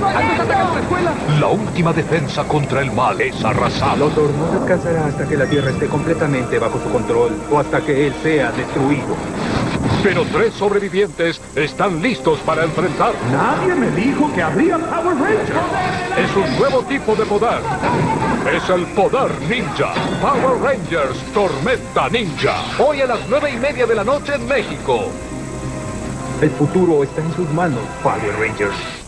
La escuela! La última defensa contra el mal es arrasado. Lothor no descansará hasta que la Tierra esté completamente bajo su control o hasta que él sea destruido. Pero tres sobrevivientes están listos para enfrentar. Nadie me dijo que habría Power Rangers. Es un nuevo tipo de poder. Es el poder ninja. Power Rangers Tormenta Ninja. Hoy a las nueve y media de la noche en México. El futuro está en sus manos, Power Rangers.